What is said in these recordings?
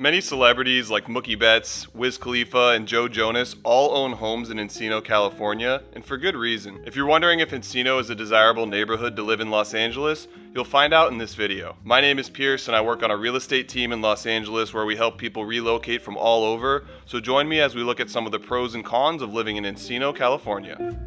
Many celebrities like Mookie Betts, Wiz Khalifa, and Joe Jonas all own homes in Encino, California, and for good reason. If you're wondering if Encino is a desirable neighborhood to live in Los Angeles, you'll find out in this video. My name is Pearce and I work on a real estate team in Los Angeles where we help people relocate from all over, so join me as we look at some of the pros and cons of living in Encino, California.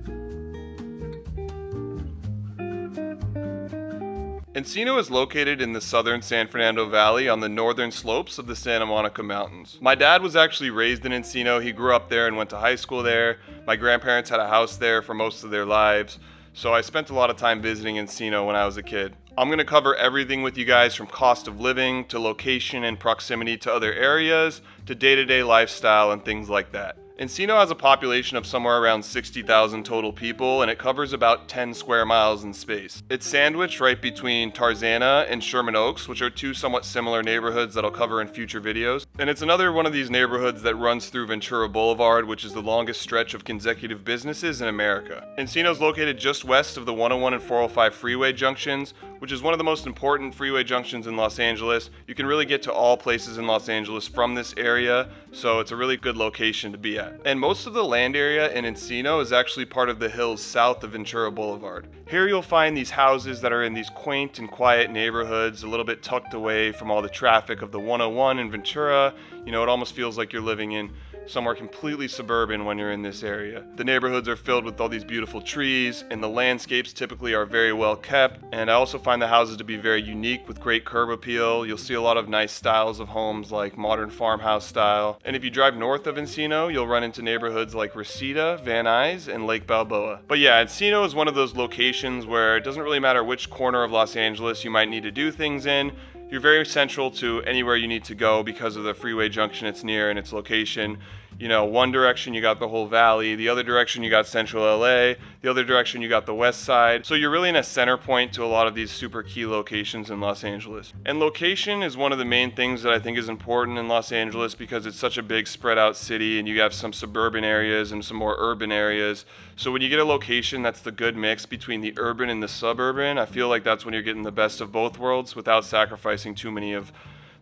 Encino is located in the southern San Fernando Valley on the northern slopes of the Santa Monica Mountains. My dad was actually raised in Encino. He grew up there and went to high school there. My grandparents had a house there for most of their lives. So I spent a lot of time visiting Encino when I was a kid. I'm to cover everything with you guys from cost of living to location and proximity to other areas to day-to-day -day lifestyle and things like that. Encino has a population of somewhere around 60,000 total people and it covers about 10 square miles in space. It's sandwiched right between Tarzana and Sherman Oaks, which are two somewhat similar neighborhoods that I'll cover in future videos. And it's another one of these neighborhoods that runs through Ventura Boulevard, which is the longest stretch of consecutive businesses in America. Encino is located just west of the 101 and 405 freeway junctions, which is one of the most important freeway junctions in Los Angeles. You can really get to all places in Los Angeles from this area, so it's a really good location to be at. And most of the land area in Encino is actually part of the hills south of Ventura Boulevard. Here you'll find these houses that are in these quaint and quiet neighborhoods, a little bit tucked away from all the traffic of the 101 in Ventura. You know, it almost feels like you're living in somewhere completely suburban when you're in this area. The neighborhoods are filled with all these beautiful trees, and the landscapes typically are very well kept. And I also find the houses to be very unique with great curb appeal. You'll see a lot of nice styles of homes like modern farmhouse style. And if you drive north of Encino, you'll run into neighborhoods like Reseda, Van Nuys, and Lake Balboa. But yeah, Encino is one of those locations where it doesn't really matter which corner of Los Angeles you might need to do things in. You're very central to anywhere you need to go because of the freeway junction it's near and its location. You know, one direction you got the whole valley, the other direction you got central LA, the other direction you got the west side. So you're really in a center point to a lot of these super key locations in Los Angeles. And location is one of the main things that I think is important in Los Angeles because it's such a big spread out city and you have some suburban areas and some more urban areas. So when you get a location that's the good mix between the urban and the suburban, I feel like that's when you're getting the best of both worlds without sacrificing too many of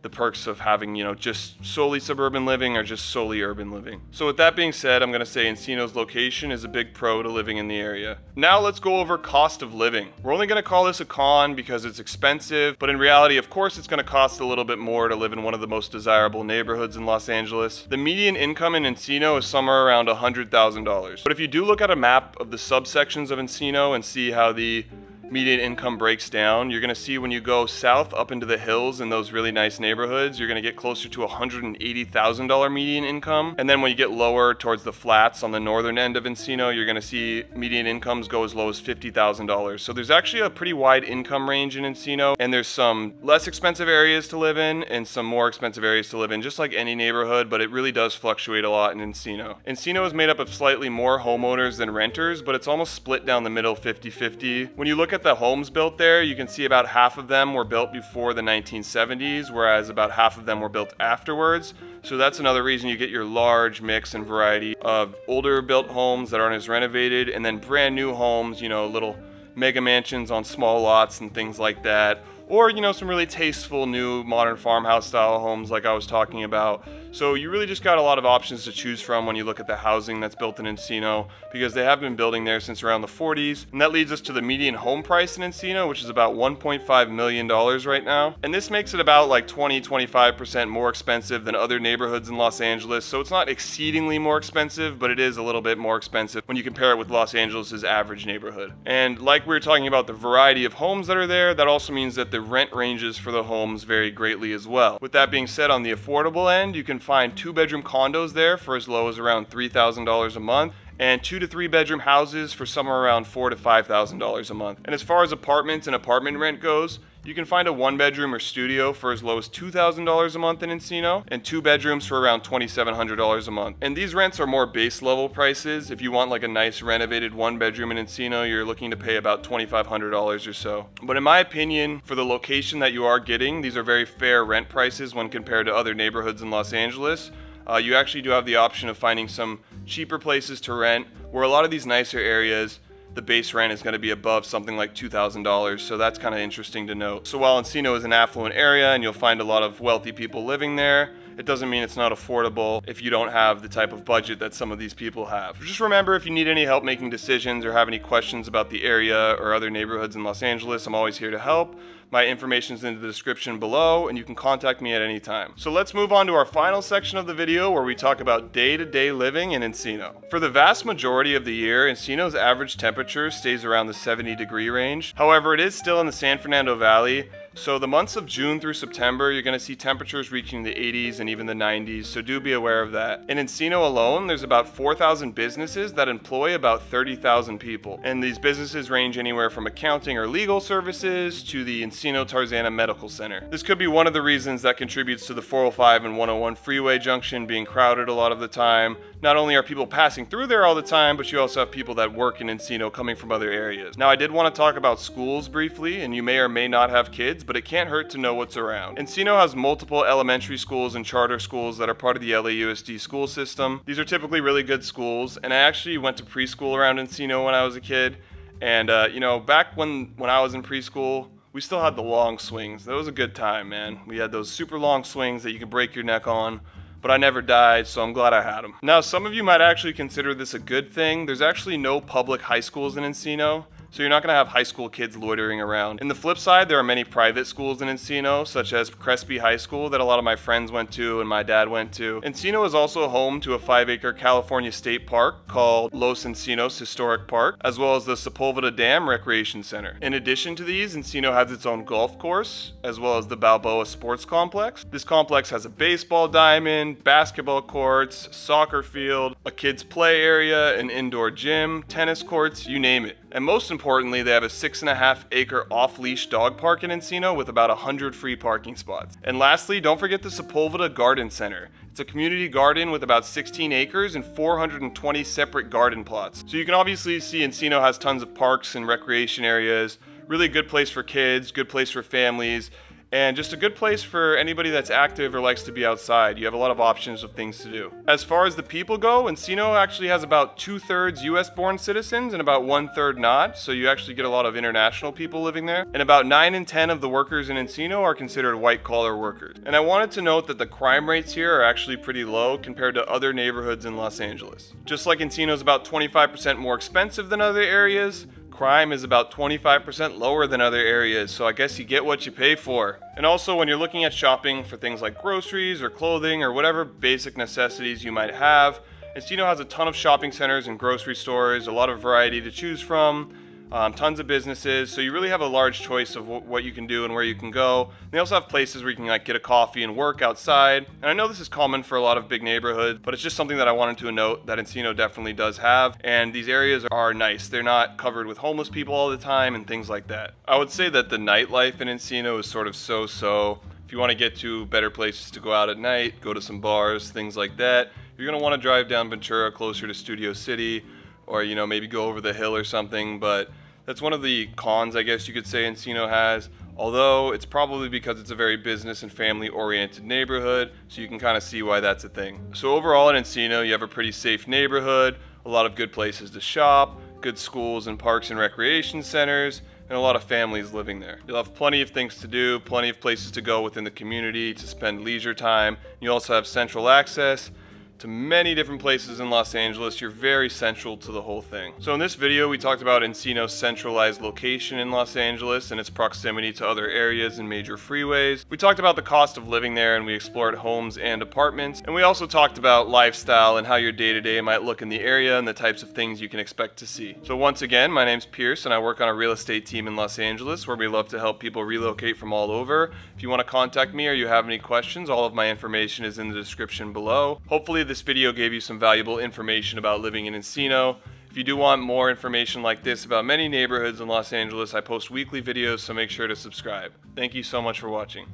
the perks of having, you know, just solely suburban living or just solely urban living. So with that being said, I'm going to say Encino's location is a big pro to living in the area. Now let's go over cost of living. We're only going to call this a con because it's expensive, but in reality, of course, it's going to cost a little bit more to live in one of the most desirable neighborhoods in Los Angeles. The median income in Encino is somewhere around $100,000. But if you do look at a map of the subsections of Encino and see how the median income breaks down, you're gonna see when you go south up into the hills in those really nice neighborhoods, you're gonna get closer to $180,000 median income. And then when you get lower towards the flats on the northern end of Encino, you're gonna see median incomes go as low as $50,000. So there's actually a pretty wide income range in Encino, and there's some less expensive areas to live in and some more expensive areas to live in, just like any neighborhood, but it really does fluctuate a lot in Encino. Encino is made up of slightly more homeowners than renters, but it's almost split down the middle 50-50. When you look at at the homes built there, you can see about half of them were built before the 1970s, whereas about half of them were built afterwards. So that's another reason you get your large mix and variety of older built homes that aren't as renovated, and then brand new homes, you know, little mega mansions on small lots and things like that or you know some really tasteful new modern farmhouse style homes like I was talking about. So you really just got a lot of options to choose from when you look at the housing that's built in Encino because they have been building there since around the 40s. And that leads us to the median home price in Encino, which is about $1.5 million right now. And this makes it about like 20-25% more expensive than other neighborhoods in Los Angeles. So it's not exceedingly more expensive, but it is a little bit more expensive when you compare it with Los Angeles' average neighborhood. And like we were talking about the variety of homes that are there, that also means that the rent ranges for the homes vary greatly as well. With that being said, on the affordable end, you can find two bedroom condos there for as low as around $3,000 a month and two to three bedroom houses for somewhere around four to five thousand dollars a month. And as far as apartments and apartment rent goes, you can find a one bedroom or studio for as low as $2,000 a month in Encino and two bedrooms for around $2,700 a month. And these rents are more base level prices. If you want like a nice renovated one bedroom in Encino, you're looking to pay about $2,500 or so. But in my opinion, for the location that you are getting, these are very fair rent prices when compared to other neighborhoods in Los Angeles. Uh, you actually do have the option of finding some cheaper places to rent where a lot of these nicer areas the base rent is going to be above something like $2,000, so that's kind of interesting to note. So while Encino is an affluent area and you'll find a lot of wealthy people living there, it doesn't mean it's not affordable if you don't have the type of budget that some of these people have. Just remember if you need any help making decisions or have any questions about the area or other neighborhoods in Los Angeles, I'm always here to help. My information is in the description below and you can contact me at any time. So let's move on to our final section of the video where we talk about day-to-day -day living in Encino. For the vast majority of the year, Encino's average temperature stays around the 70 degree range. However, it is still in the San Fernando Valley so the months of June through September, you're going to see temperatures reaching the 80s and even the 90s, so do be aware of that. In Encino alone, there's about 4,000 businesses that employ about 30,000 people. And these businesses range anywhere from accounting or legal services to the Encino Tarzana Medical Center. This could be one of the reasons that contributes to the 405 and 101 freeway junction being crowded a lot of the time. Not only are people passing through there all the time, but you also have people that work in Encino coming from other areas. Now, I did want to talk about schools briefly, and you may or may not have kids, but it can't hurt to know what's around. Encino has multiple elementary schools and charter schools that are part of the LAUSD school system. These are typically really good schools, and I actually went to preschool around Encino when I was a kid. And uh, you know, back when when I was in preschool, we still had the long swings. That was a good time, man. We had those super long swings that you could break your neck on but I never died, so I'm glad I had them. Now, some of you might actually consider this a good thing. There's actually no public high schools in Encino, so you're not going to have high school kids loitering around. In the flip side, there are many private schools in Encino, such as Crespi High School that a lot of my friends went to and my dad went to. Encino is also home to a 5-acre California state park called Los Encinos Historic Park, as well as the Sepulveda Dam Recreation Center. In addition to these, Encino has its own golf course, as well as the Balboa Sports Complex. This complex has a baseball diamond, basketball courts, soccer field, a kids play area, an indoor gym, tennis courts, you name it. And most importantly, they have a six and a half acre off-leash dog park in Encino with about 100 free parking spots. And lastly, don't forget the Sepulveda Garden Center. It's a community garden with about 16 acres and 420 separate garden plots. So you can obviously see Encino has tons of parks and recreation areas, really good place for kids, good place for families, and just a good place for anybody that's active or likes to be outside. You have a lot of options of things to do. As far as the people go, Encino actually has about two-thirds US born citizens and about one-third not, so you actually get a lot of international people living there. And about 9 in 10 of the workers in Encino are considered white-collar workers. And I wanted to note that the crime rates here are actually pretty low compared to other neighborhoods in Los Angeles. Just like Encino is about 25% more expensive than other areas, crime is about 25% lower than other areas, so I guess you get what you pay for. And also when you're looking at shopping for things like groceries or clothing or whatever basic necessities you might have, Encino has a ton of shopping centers and grocery stores, a lot of variety to choose from, um, tons of businesses. So you really have a large choice of what you can do and where you can go. And they also have places where you can like get a coffee and work outside. And I know this is common for a lot of big neighborhoods, but it's just something that I wanted to note that Encino definitely does have. And these areas are nice. They're not covered with homeless people all the time and things like that. I would say that the nightlife in Encino is sort of so-so. If you want to get to better places to go out at night, go to some bars, things like that, you're going to want to drive down Ventura closer to Studio City or, you know, maybe go over the hill or something. But that's one of the cons, I guess you could say, Encino has. Although it's probably because it's a very business and family oriented neighborhood, so you can kind of see why that's a thing. So overall in Encino, you have a pretty safe neighborhood, a lot of good places to shop, good schools and parks and recreation centers, and a lot of families living there. You'll have plenty of things to do, plenty of places to go within the community to spend leisure time. You also have central access to many different places in Los Angeles. You're very central to the whole thing. So in this video, we talked about Encino's centralized location in Los Angeles and its proximity to other areas and major freeways. We talked about the cost of living there and we explored homes and apartments. And we also talked about lifestyle and how your day-to-day -day might look in the area and the types of things you can expect to see. So once again, my name's Pearce and I work on a real estate team in Los Angeles where we love to help people relocate from all over. If you want to contact me or you have any questions, all of my information is in the description below. Hopefully this video gave you some valuable information about living in Encino. If you do want more information like this about many neighborhoods in Los Angeles, I post weekly videos, so make sure to subscribe. Thank you so much for watching.